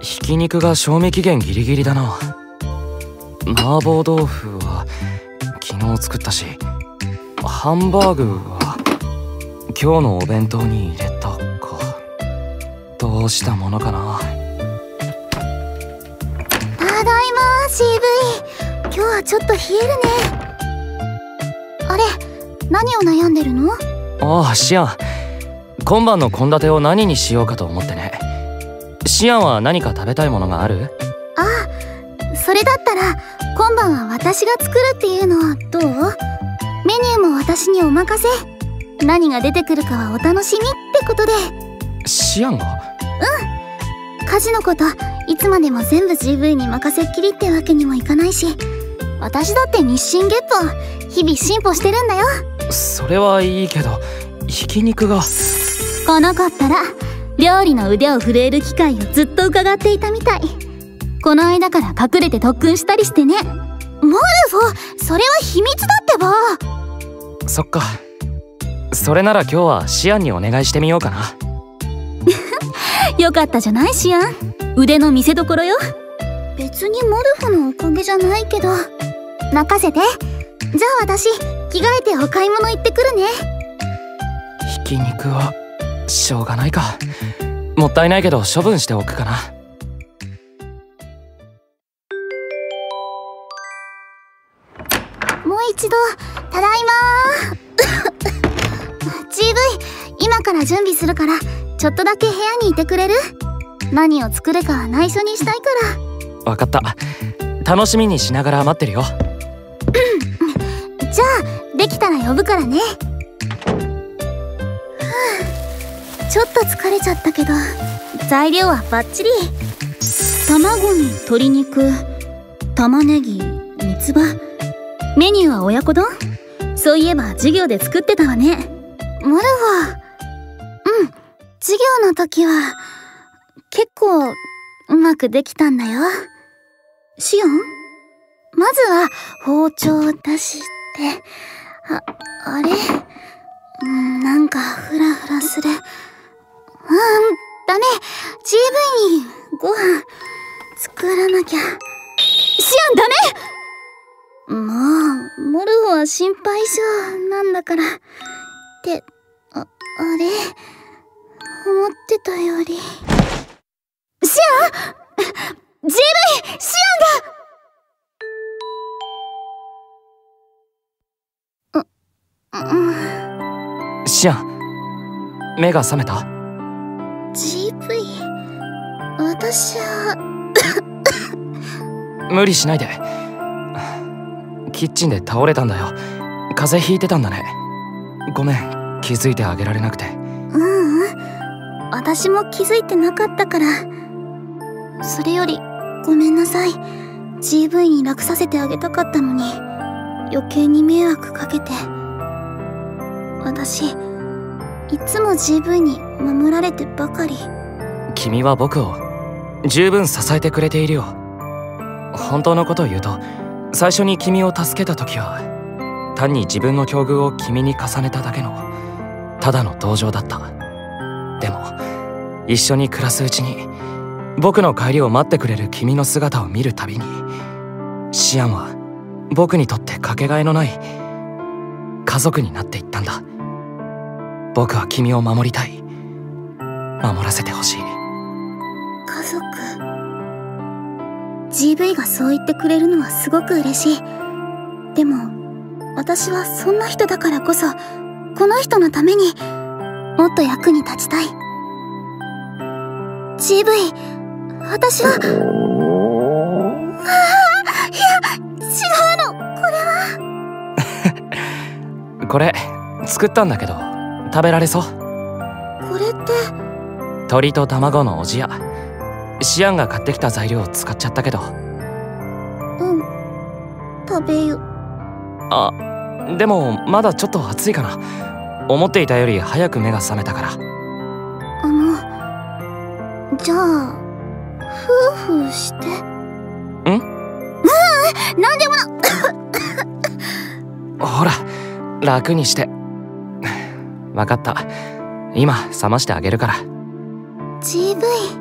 ひき肉が賞味期限ギリギリだな。麻婆豆腐は昨日作ったしハンバーグは今日のお弁当に入れたか。どうしたものかな。ただいま CV 今日はちょっと冷えるね。あれ何を悩んでるの？ああシアン。今晩の献立を何にしようかと思ってねシアンは何か食べたいものがある？ああそれだったら今晩は私が作るっていうのはどう？メニューも私にお任せ。何が出てくるかはお楽しみってことで。シアンが？うん。家事のこといつまでも全部 GV に任せっきりってわけにもいかないし私だって日進月歩日々進歩してるんだよ。それはいいけどひき肉が。この子ったら料理の腕を振るえる機会をずっと伺っていたみたい。この間から隠れて特訓したりしてね。モルフォそれは秘密だってば。そっか。それなら今日はシアンにお願いしてみようかな。よかったじゃないシアン。腕の見せ所よ。別にモルフのおかげじゃないけど。任せて。じゃあ私着替えてお買い物行ってくるね。ひき肉はしょうがないか。もったいないけど処分しておくかな。もう一度ただいま GV 今から準備するからちょっとだけ部屋にいてくれる？何を作るかは内緒にしたいから。分かった。楽しみにしながら待ってるよ。じゃあできたら呼ぶからねちょっと疲れちゃったけど材料はバッチリ。卵に鶏肉玉ねぎ三つ葉。メニューは親子丼。そういえば授業で作ってたわね。モルフォうん。授業の時は結構うまくできたんだよ。シオンまずは包丁を出してああれ？うんなんかフラフラするうんダメ GV にご飯作らなきゃシアンダメもうモルフは心配性なんだからってああれ？思ってたよりシアン !GV! シアンがう、うん。シアン目が覚めた？GV? 私は。無理しないで。キッチンで倒れたんだよ。風邪ひいてたんだね。ごめん。気づいてあげられなくて。ううん。私も気づいてなかったから。それよりごめんなさい。GV に楽させてあげたかったのに。余計に迷惑かけて。私いつも GV に守られてばかり。君は僕を十分支えてくれているよ。本当のことを言うと最初に君を助けた時は単に自分の境遇を君に重ねただけのただの同情だった。でも一緒に暮らすうちに僕の帰りを待ってくれる君の姿を見るたびにシアンは僕にとってかけがえのない家族になっていったんだ。僕は君を守りたい。守らせてほしい。家族。GV がそう言ってくれるのはすごく嬉しい。でも私はそんな人だからこそこの人のためにもっと役に立ちたい。GV 私はああいや違うの。これは。これ作ったんだけど食べられそう。これって鶏と卵のおじや。シアンが買ってきた材料を使っちゃったけど。うん。食べよあでもまだちょっと暑いかな。思っていたより早く目が覚めたから。あのじゃあ夫婦して。ん？うん何でもな。ほら楽にして。分かった。今冷ましてあげるから GV